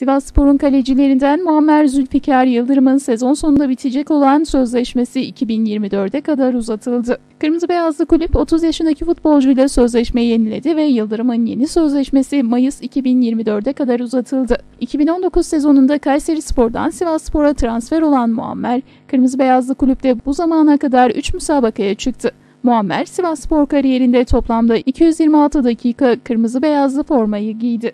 Sivasspor'un kalecilerinden Muammer Zülfikar Yıldırım'ın sezon sonunda bitecek olan sözleşmesi 2024'e kadar uzatıldı. Kırmızı Beyazlı Kulüp 30 yaşındaki futbolcuyla sözleşmeyi yeniledi ve Yıldırım'ın yeni sözleşmesi Mayıs 2024'e kadar uzatıldı. 2019 sezonunda Kayseri Spor'dan Sivas Spora transfer olan Muammer, Kırmızı Beyazlı Kulüp'te bu zamana kadar 3 müsabakaya çıktı. Muammer, Sivas Spor kariyerinde toplamda 226 dakika kırmızı beyazlı formayı giydi.